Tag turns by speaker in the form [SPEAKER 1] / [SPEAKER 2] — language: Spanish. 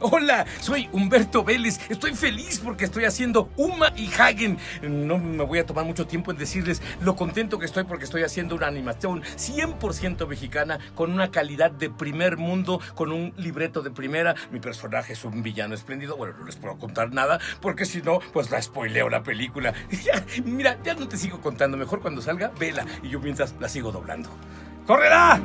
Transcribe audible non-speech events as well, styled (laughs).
[SPEAKER 1] Hola, soy Humberto Vélez. Estoy feliz porque estoy haciendo Uma y Hagen. No me voy a tomar mucho tiempo en decirles lo contento que estoy porque estoy haciendo una animación 100% mexicana con una calidad de primer mundo, con un libreto de primera. Mi personaje es un villano espléndido. Bueno, no les puedo contar nada porque si no, pues la spoileo la película. (laughs) Ya, mira, ya no te sigo contando. Mejor cuando salga, vela y yo mientras la sigo doblando. ¡Córrela!